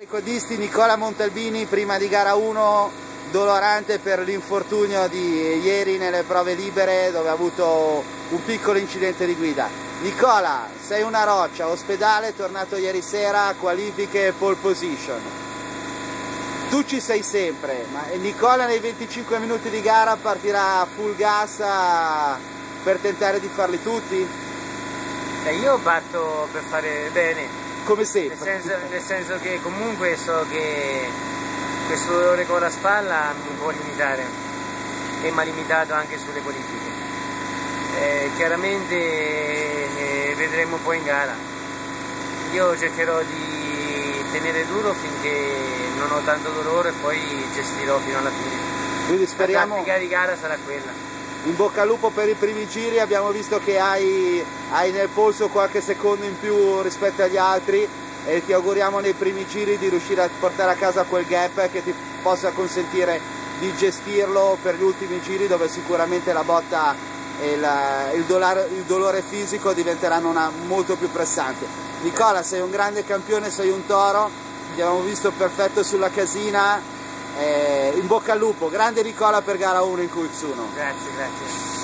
I codisti Nicola Montalbini prima di gara 1 dolorante per l'infortunio di ieri nelle prove libere dove ha avuto un piccolo incidente di guida. Nicola, sei una roccia, ospedale, tornato ieri sera, qualifiche pole position. Tu ci sei sempre, ma Nicola nei 25 minuti di gara partirà full gas per tentare di farli tutti? Eh, io parto per fare bene, come sempre. Nel senso, nel senso, che comunque so che questo dolore con la spalla mi può limitare e mi ha limitato anche sulle politiche. Eh, chiaramente eh, vedremo poi in gara. Io cercherò di tenere duro finché non ho tanto dolore e poi gestirò fino alla fine. Quindi speriamo... La tattica di gara sarà quella in bocca al lupo per i primi giri, abbiamo visto che hai, hai, nel polso qualche secondo in più rispetto agli altri e ti auguriamo nei primi giri di riuscire a portare a casa quel gap che ti possa consentire di gestirlo per gli ultimi giri dove sicuramente la botta e la, il, dolore, il, dolore, fisico diventeranno una, molto più pressanti. Nicola sei un grande campione, sei un toro, ti abbiamo visto perfetto sulla casina, eh, in bocca al lupo, grande Nicola per gara 1 in QX1. Grazie, grazie.